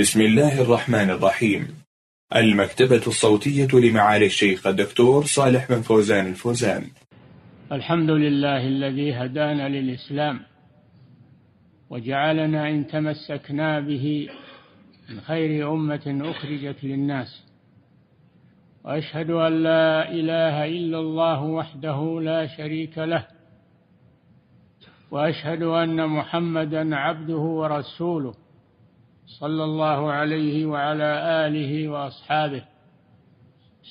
بسم الله الرحمن الرحيم. المكتبة الصوتية لمعالي الشيخ الدكتور صالح بن فوزان الفوزان. الحمد لله الذي هدانا للإسلام وجعلنا إن تمسكنا به من خير أمة أخرجت للناس. وأشهد أن لا إله إلا الله وحده لا شريك له. وأشهد أن محمدا عبده ورسوله. صلى الله عليه وعلى آله وأصحابه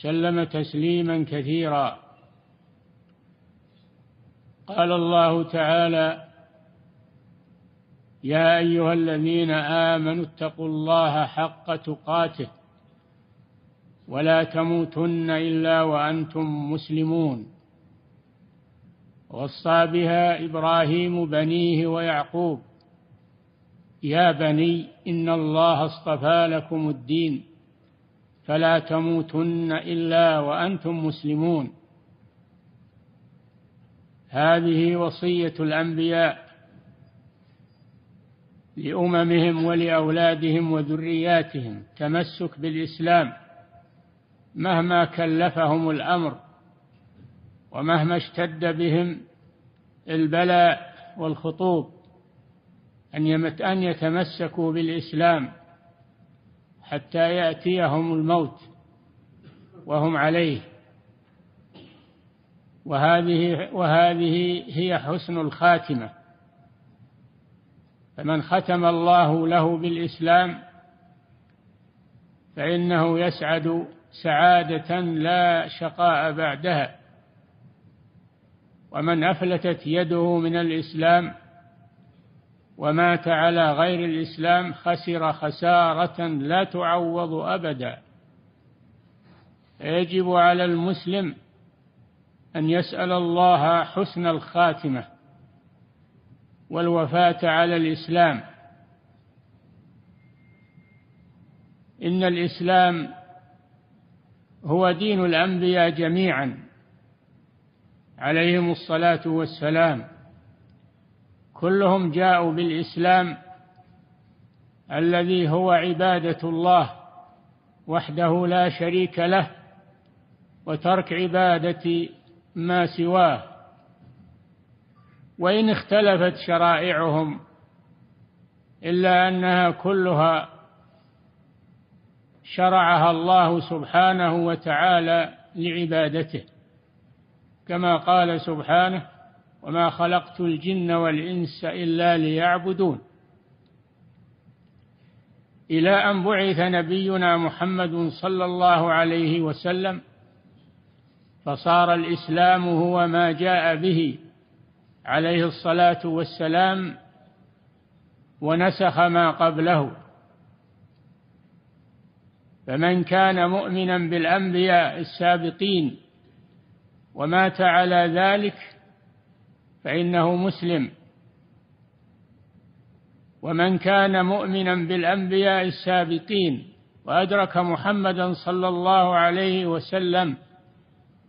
سلم تسليما كثيرا. قال الله تعالى يا أيها الذين آمنوا اتقوا الله حق تقاته ولا تموتن إلا وأنتم مسلمون. وصى بها إبراهيم بنيه ويعقوب. يا بني إن الله اصطفى لكم الدين فلا تموتن إلا وأنتم مسلمون. هذه وصية الأنبياء لأممهم ولأولادهم وذرياتهم. تمسك بالإسلام مهما كلفهم الأمر ومهما اشتد بهم البلاء والخطوب. أن يتمسكوا بالإسلام حتى يأتيهم الموت وهم عليه. وهذه وهذه هي حسن الخاتمة. فمن ختم الله له بالإسلام فإنه يسعد سعادة لا شقاء بعدها. ومن أفلتت يده من الإسلام ومات على غير الإسلام خسر خسارة لا تعوض أبدا. يجب على المسلم أن يسأل الله حسن الخاتمة والوفاة على الإسلام. إن الإسلام هو دين الأنبياء جميعا. عليهم الصلاة والسلام. كلهم جاءوا بالإسلام الذي هو عبادة الله وحده لا شريك له وترك عبادة ما سواه. وإن اختلفت شرائعهم إلا أنها كلها شرعها الله سبحانه وتعالى لعبادته كما قال سبحانه وما خلقت الجن والإنس إلا ليعبدون. إلى أن بعث نبينا محمد صلى الله عليه وسلم فصار الإسلام هو ما جاء به عليه الصلاة والسلام ونسخ ما قبله. فمن كان مؤمنا بالأنبياء السابقين ومات على ذلك فإنه مسلم. ومن كان مؤمنا بالأنبياء السابقين وأدرك محمدا صلى الله عليه وسلم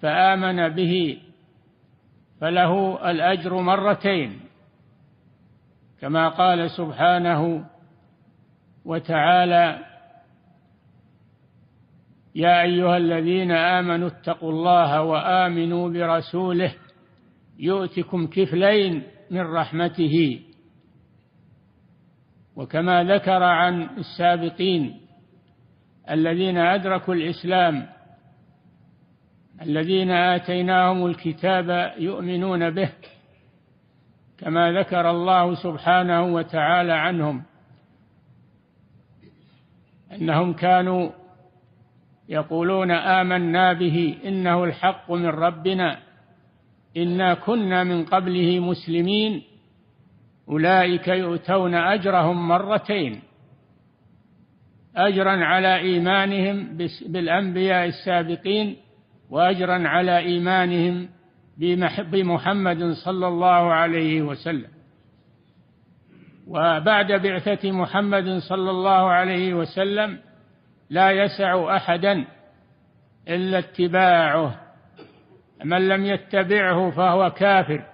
فآمن به فله الأجر مرتين. كما قال سبحانه وتعالى يا أيها الذين آمنوا اتقوا الله وآمنوا برسوله يؤتكم كفلين من رحمته. وكما ذكر عن السابقين الذين أدركوا الإسلام الذين آتيناهم الكتاب يؤمنون به كما ذكر الله سبحانه وتعالى عنهم أنهم كانوا يقولون آمنا به إنه الحق من ربنا. إنا كنا من قبله مسلمين أولئك يؤتون أجرهم مرتين. أجرا على إيمانهم بالأنبياء السابقين وأجرا على إيمانهم بمحمد صلى الله عليه وسلم. وبعد بعثة محمد صلى الله عليه وسلم لا يسع أحدا إلا اتباعه. من لم يتبعه فهو كافر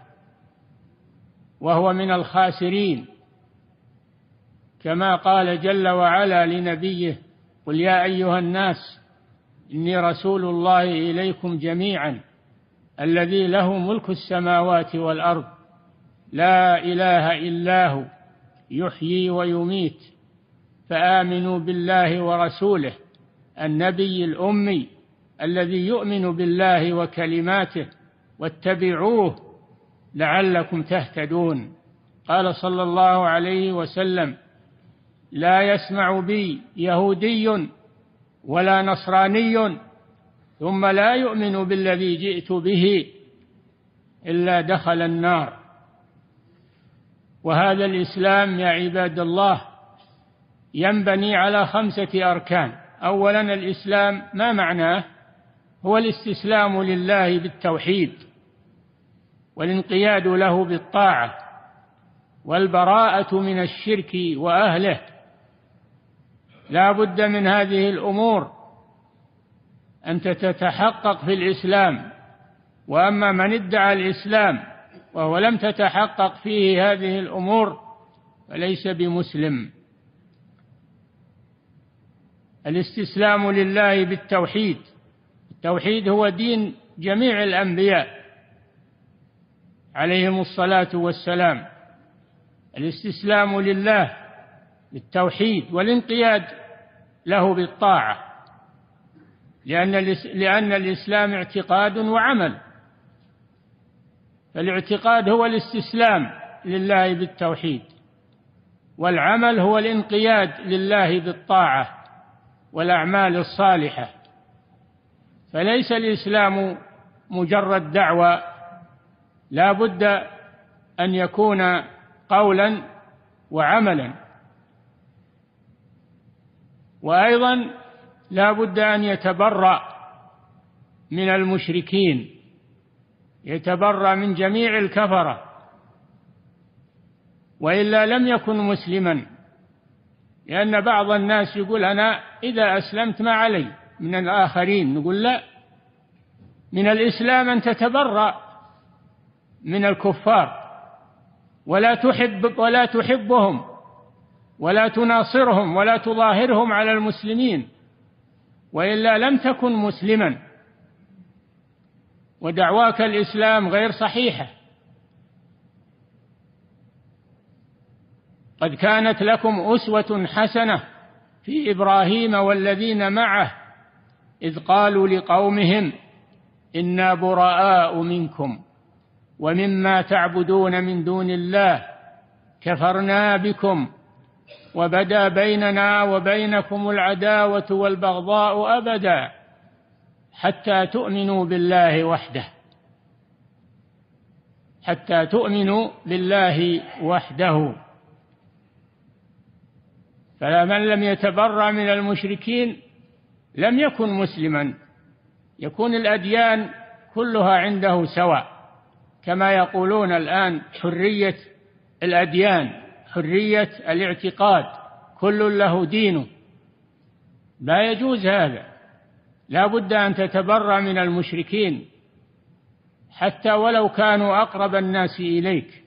وهو من الخاسرين. كما قال جل وعلا لنبيه قل يا أيها الناس إني رسول الله إليكم جميعا الذي له ملك السماوات والأرض لا إله إلا هو يحيي ويميت فآمنوا بالله ورسوله النبي الأمي. الذي يؤمن بالله وكلماته واتبعوه لعلكم تهتدون. قال صلى الله عليه وسلم لا يسمع بي يهودي ولا نصراني ثم لا يؤمن بالذي جئت به إلا دخل النار. وهذا الإسلام يا عباد الله ينبني على خمسة أركان. اولا الإسلام ما معناه؟ هو الاستسلام لله بالتوحيد والانقياد له بالطاعة والبراءة من الشرك وأهله. لا بد من هذه الأمور انت تتحقق في الإسلام وأما من ادعى الإسلام وهو لم تتحقق فيه هذه الأمور فليس بمسلم. الاستسلام لله بالتوحيد التوحيد هو دين جميع الأنبياء. عليهم الصلاة والسلام. الاستسلام لله بالتوحيد والانقياد له بالطاعة. لأن لأن الإسلام اعتقاد وعمل. فالاعتقاد هو الاستسلام لله بالتوحيد. والعمل هو الانقياد لله بالطاعة والأعمال الصالحة. فليس الإسلام مجرد دعوى لا بد أن يكون قولا وعملا. وأيضا لا بد أن يتبرأ من المشركين يتبرأ من جميع الكفرة. وإلا لم يكن مسلما لأن بعض الناس يقول أنا إذا أسلمت ما علي. من الآخرين. نقول لا. من الإسلام أن تتبرأ من الكفار. ولا تحب ولا تحبهم ولا تناصرهم ولا تظاهرهم على المسلمين. وإلا لم تكن مسلما. ودعواك الإسلام غير صحيحة. قد كانت لكم أسوة حسنة في إبراهيم والذين معه. إذ قالوا لقومهم إنا براء منكم ومما تعبدون من دون الله كفرنا بكم وبدا بيننا وبينكم العداوة والبغضاء أبدا حتى تؤمنوا بالله وحده. حتى تؤمنوا بالله وحده. فمن لم يتبرأ من المشركين لم يكن مسلما. يكون الأديان كلها عنده سواء. كما يقولون الآن حرية الأديان حرية الاعتقاد كل له دينه. لا يجوز هذا. لا بد أن تتبرأ من المشركين. حتى ولو كانوا أقرب الناس إليك.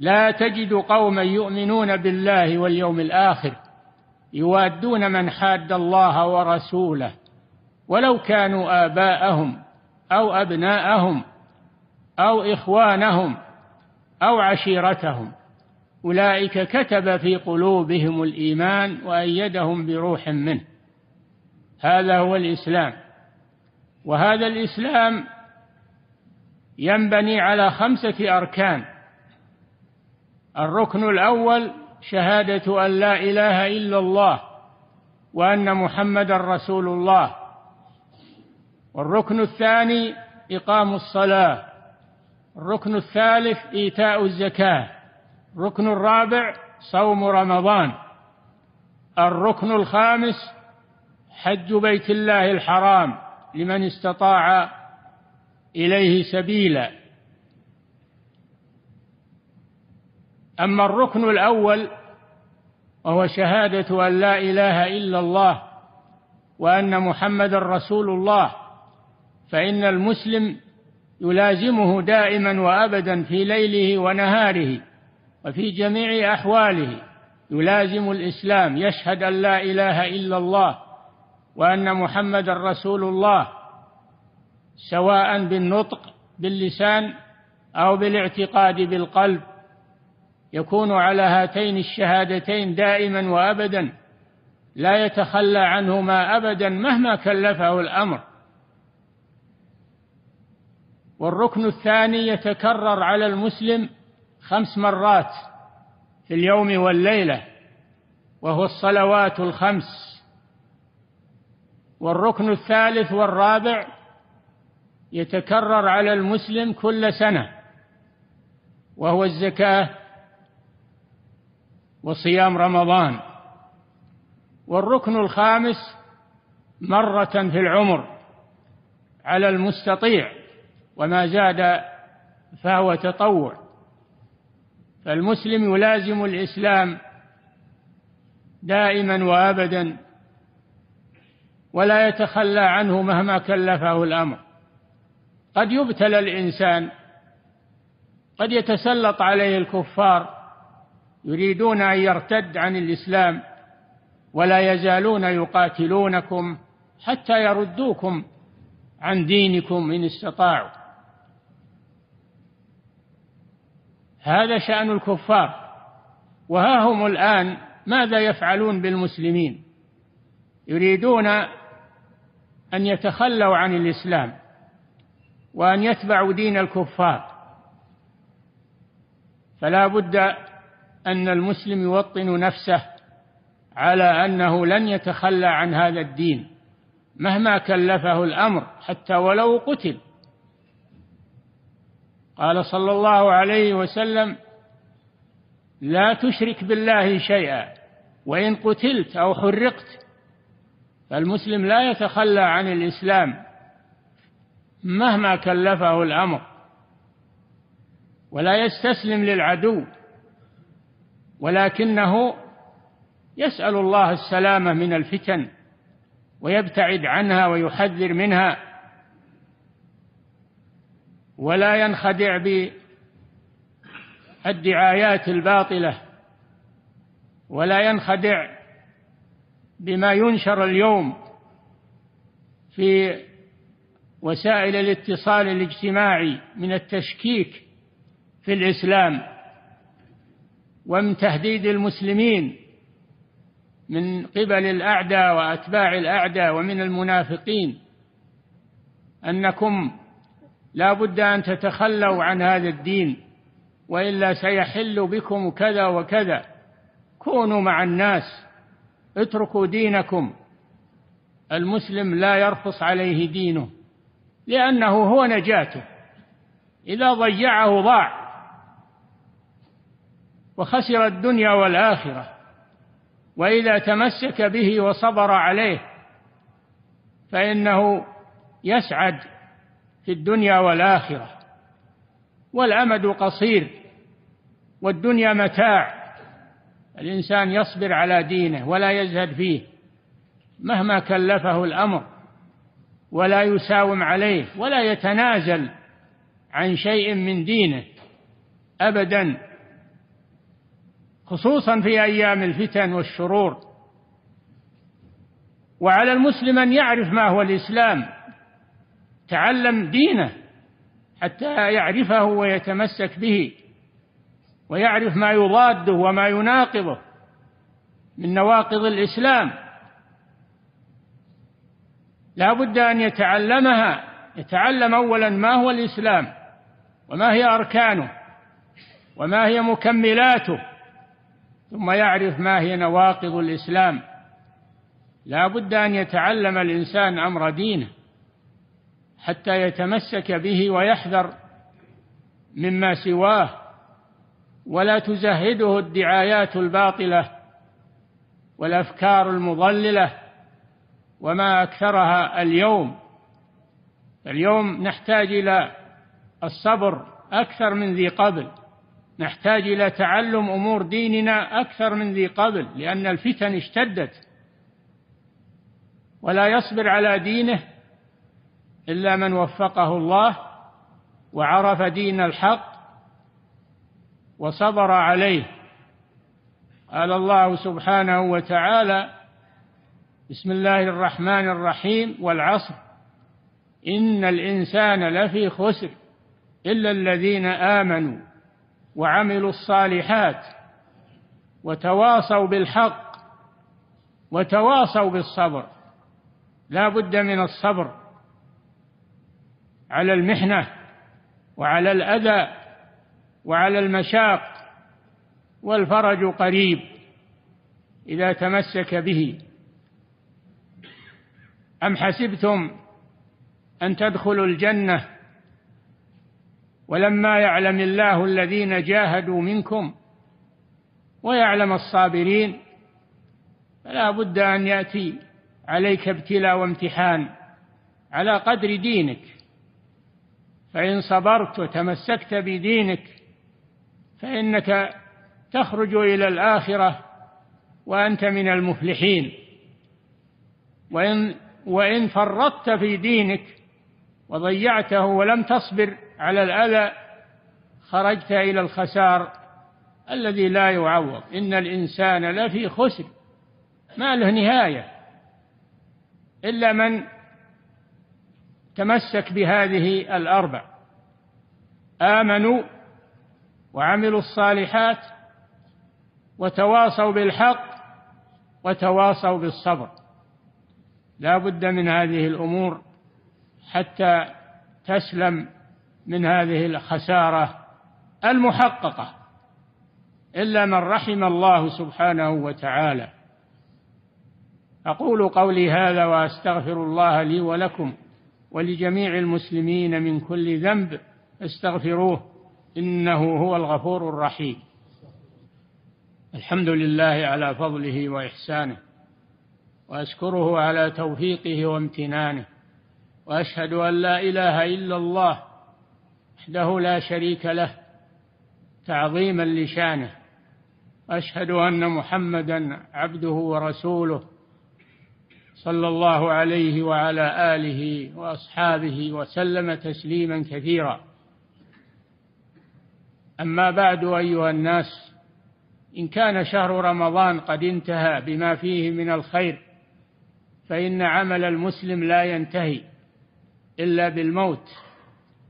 لا تجد قوما يؤمنون بالله واليوم الآخر. يوادون من حاد الله ورسوله ولو كانوا آباءهم أو أبناءهم أو إخوانهم أو عشيرتهم. أولئك كتب في قلوبهم الإيمان وأيدهم بروح منه. هذا هو الإسلام. وهذا الإسلام ينبني على خمسة أركان. الركن الأول شهادة أن لا إله إلا الله وأن محمدا رسول الله. والركن الثاني إقام الصلاة. الركن الثالث إيتاء الزكاة. الركن الرابع صوم رمضان. الركن الخامس حج بيت الله الحرام لمن استطاع إليه سبيلا. أما الركن الأول وهو شهادة أن لا إله إلا الله وأن محمد رسول الله فإن المسلم يلازمه دائما وابدا في ليله ونهاره وفي جميع أحواله. يلازم الإسلام يشهد أن لا إله إلا الله وأن محمد رسول الله سواء بالنطق باللسان أو بالاعتقاد بالقلب. يكون على هاتين الشهادتين دائما وأبدا لا يتخلى عنهما أبدا مهما كلفه الأمر. والركن الثاني يتكرر على المسلم خمس مرات في اليوم والليلة وهو الصلوات الخمس. والركن الثالث والرابع يتكرر على المسلم كل سنة وهو الزكاة وصيام رمضان. والركن الخامس مرة في العمر على المستطيع وما زاد فهو تطوع. فالمسلم يلازم الإسلام دائما وأبدا ولا يتخلى عنه مهما كلفه الأمر. قد يبتلى الإنسان قد يتسلط عليه الكفار يريدون أن يرتد عن الإسلام ولا يزالون يقاتلونكم حتى يردوكم عن دينكم إن استطاعوا. هذا شأن الكفار. وها هم الآن ماذا يفعلون بالمسلمين؟ يريدون أن يتخلوا عن الإسلام وأن يتبعوا دين الكفار. فلا بد أن المسلم يوطن نفسه على أنه لن يتخلى عن هذا الدين مهما كلفه الأمر حتى ولو قتل. قال صلى الله عليه وسلم لا تشرك بالله شيئا وإن قتلت أو حرقت فالمسلم لا يتخلى عن الإسلام مهما كلفه الأمر ولا يستسلم للعدو ولكنه يسأل الله السلامة من الفتن ويبتعد عنها ويحذر منها ولا ينخدع بالدعايات الباطلة ولا ينخدع بما ينشر اليوم في وسائل الاتصال الاجتماعي من التشكيك في الإسلام. ومن تهديد المسلمين من قبل الأعداء وأتباع الأعداء ومن المنافقين أنكم لا بد أن تتخلوا عن هذا الدين وإلا سيحل بكم كذا وكذا. كونوا مع الناس اتركوا دينكم. المسلم لا يرخص عليه دينه لأنه هو نجاته. إذا ضيعه ضاع. وخسر الدنيا والآخرة وإذا تمسك به وصبر عليه فإنه يسعد في الدنيا والآخرة والأمد قصير والدنيا متاع الإنسان يصبر على دينه ولا يزهد فيه مهما كلفه الأمر ولا يساوم عليه ولا يتنازل عن شيء من دينه أبدا خصوصا في أيام الفتن والشرور. وعلى المسلم أن يعرف ما هو الإسلام تعلم دينه حتى يعرفه ويتمسك به ويعرف ما يضاده وما يناقضه من نواقض الإسلام. لا بد أن يتعلمها يتعلم أولا ما هو الإسلام وما هي أركانه وما هي مكملاته ثم يعرف ما هي نواقض الإسلام. لا بد أن يتعلم الإنسان أمر دينه حتى يتمسك به ويحذر مما سواه ولا تزهده الدعايات الباطلة والأفكار المضللة وما أكثرها اليوم. اليوم نحتاج إلى الصبر أكثر من ذي قبل. نحتاج إلى تعلم أمور ديننا أكثر من ذي قبل لأن الفتن اشتدت. ولا يصبر على دينه إلا من وفقه الله وعرف دين الحق وصبر عليه. قال الله سبحانه وتعالى بسم الله الرحمن الرحيم والعصر إن الإنسان لفي خسر إلا الذين آمنوا. وعملوا الصالحات وتواصوا بالحق وتواصوا بالصبر. لا بد من الصبر على المحنة وعلى الأذى وعلى المشاق والفرج قريب إذا تمسك به. أم حسبتم أن تدخلوا الجنة ولما يعلم الله الذين جاهدوا منكم ويعلم الصابرين فلا بد أن يأتي عليك ابتلاء وامتحان على قدر دينك. فإن صبرت وتمسكت بدينك فإنك تخرج إلى الآخرة وأنت من المفلحين. وإن وإن فرطت في دينك وضيعته ولم تصبر على الأذى خرجت إلى الخسار الذي لا يعوض. إن الإنسان لفي خسر. ما له نهاية. إلا من تمسك بهذه الأربع. آمنوا وعملوا الصالحات وتواصوا بالحق وتواصوا بالصبر. لا بد من هذه الأمور. حتى تسلم من هذه الخسارة المحققة إلا من رحم الله سبحانه وتعالى. أقول قولي هذا وأستغفر الله لي ولكم ولجميع المسلمين من كل ذنب استغفروه إنه هو الغفور الرحيم. الحمد لله على فضله وإحسانه وأشكره على توفيقه وامتنانه. وأشهد أن لا إله إلا الله وحده لا شريك له تعظيما لشانه. أشهد أن محمدا عبده ورسوله صلى الله عليه وعلى آله وأصحابه وسلم تسليما كثيرا. أما بعد أيها الناس إن كان شهر رمضان قد انتهى بما فيه من الخير فإن عمل المسلم لا ينتهي. إلا بالموت.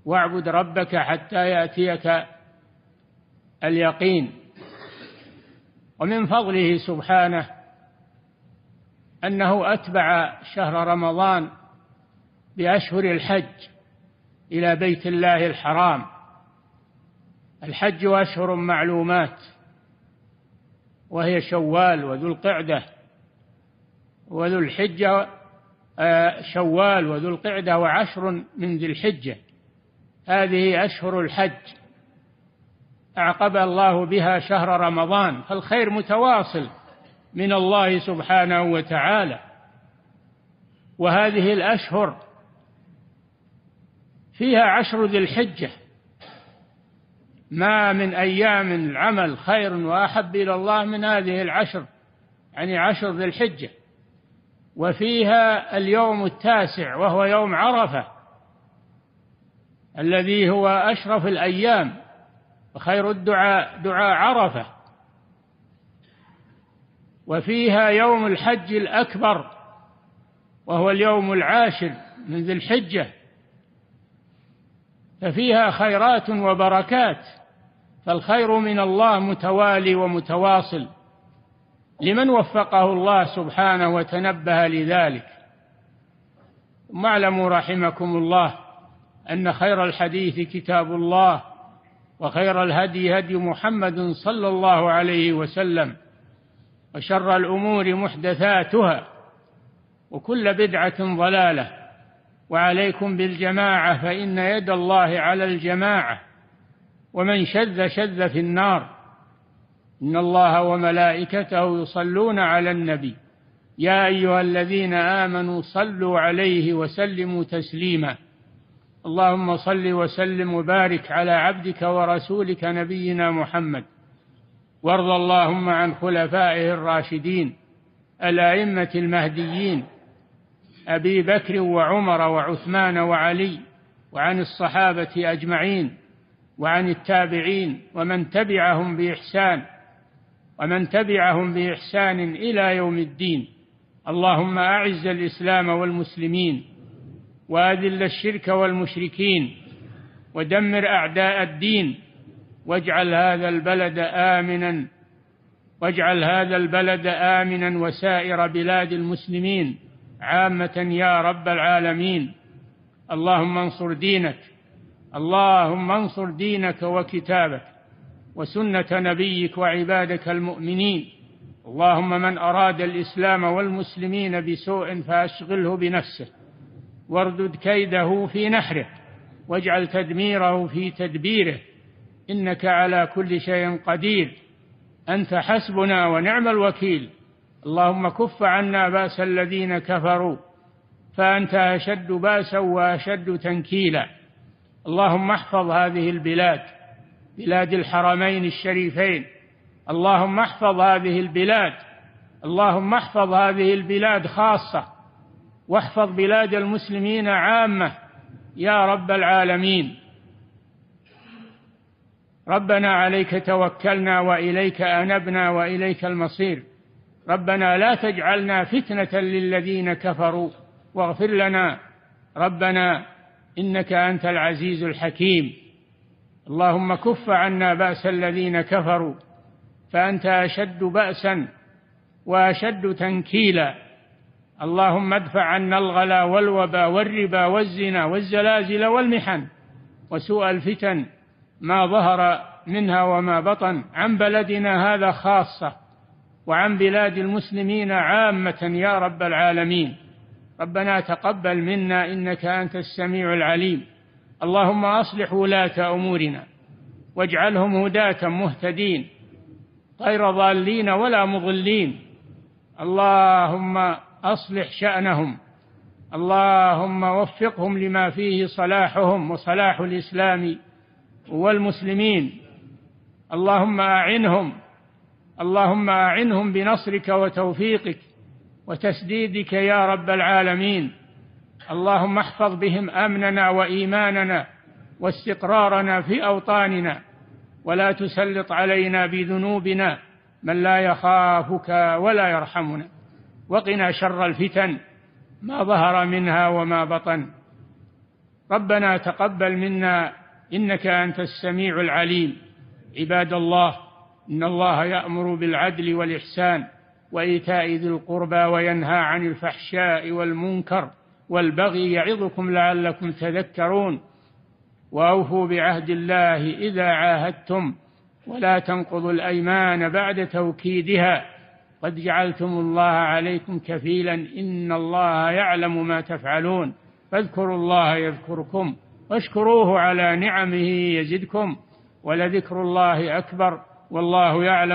واعبد ربك حتى يأتيك اليقين. ومن فضله سبحانه أنه أتبع شهر رمضان بأشهر الحج إلى بيت الله الحرام. الحج أشهر معلومات وهي شوال وذو القعدة وذو الحجة شوال وذو القعدة وعشر من ذي الحجة. هذه أشهر الحج. أعقب الله بها شهر رمضان فالخير متواصل من الله سبحانه وتعالى. وهذه الأشهر فيها عشر ذي الحجة. ما من أيام العمل خير وأحب إلى الله من هذه العشر يعني عشر ذي الحجة. وفيها اليوم التاسع وهو يوم عرفة الذي هو أشرف الأيام وخير الدعاء دعاء عرفة. وفيها يوم الحج الأكبر وهو اليوم العاشر من ذي الحجة. ففيها خيرات وبركات فالخير من الله متوالي ومتواصل. لمن وفقه الله سبحانه وتنبه لذلك. ثم رحمكم الله أن خير الحديث كتاب الله وخير الهدي هدي محمد صلى الله عليه وسلم وشر الأمور محدثاتها وكل بدعة ضلالة. وعليكم بالجماعة فإن يد الله على الجماعة ومن شذ شذ في النار. إن الله وملائكته يصلون على النبي. يا أيها الذين آمنوا صلوا عليه وسلموا تسليما. اللهم صل وسلم وبارك على عبدك ورسولك نبينا محمد. وارض اللهم عن خلفائه الراشدين الأئمة المهديين أبي بكر وعمر وعثمان وعلي وعن الصحابة أجمعين وعن التابعين ومن تبعهم بإحسان ومن تبعهم بإحسان إلى يوم الدين. اللهم أعز الإسلام والمسلمين وأذل الشرك والمشركين ودمر أعداء الدين. واجعل هذا البلد آمنا. واجعل هذا البلد آمنا وسائر بلاد المسلمين عامة يا رب العالمين. اللهم انصر دينك. اللهم انصر دينك وكتابك. وسنة نبيك وعبادك المؤمنين. اللهم من أراد الإسلام والمسلمين بسوء فأشغله بنفسه. واردد كيده في نحره. واجعل تدميره في تدبيره. إنك على كل شيء قدير. أنت حسبنا ونعم الوكيل. اللهم كف عنا بأس الذين كفروا. فأنت أشد بأسا وأشد تنكيلا. اللهم احفظ هذه البلاد. بلاد الحرمين الشريفين. اللهم احفظ هذه البلاد. اللهم احفظ هذه البلاد خاصة. واحفظ بلاد المسلمين عامة. يا رب العالمين. ربنا عليك توكلنا وإليك أنبنا وإليك المصير. ربنا لا تجعلنا فتنة للذين كفروا. واغفر لنا. ربنا إنك أنت العزيز الحكيم. اللهم كف عنا بأس الذين كفروا فأنت أشد باسا وأشد تنكيلا. اللهم ادفع عنا الغلا والوبا والربا والزنا والزلازل والمحن وسوء الفتن ما ظهر منها وما بطن عن بلدنا هذا خاصة وعن بلاد المسلمين عامة يا رب العالمين. ربنا تقبل منا إنك أنت السميع العليم. اللهم أصلح ولاة أمورنا واجعلهم هداة مهتدين غير ضالين ولا مضلين. اللهم أصلح شأنهم. اللهم وفقهم لما فيه صلاحهم وصلاح الإسلام والمسلمين. اللهم أعنهم. اللهم أعنهم بنصرك وتوفيقك وتسديدك يا رب العالمين. اللهم احفظ بهم أمننا وإيماننا واستقرارنا في أوطاننا. ولا تسلط علينا بذنوبنا من لا يخافك ولا يرحمنا. وقنا شر الفتن ما ظهر منها وما بطن. ربنا تقبل منا إنك أنت السميع العليم. عباد الله إن الله يأمر بالعدل والإحسان وإيتاء ذي القربى وينهى عن الفحشاء والمنكر. والبغي يعظكم لعلكم تذكرون. وأوفوا بعهد الله إذا عاهدتم ولا تنقضوا الأيمان بعد توكيدها. قد جعلتم الله عليكم كفيلا إن الله يعلم ما تفعلون. فاذكروا الله يذكركم واشكروه على نعمه يزدكم. ولذكر الله أكبر والله يعلم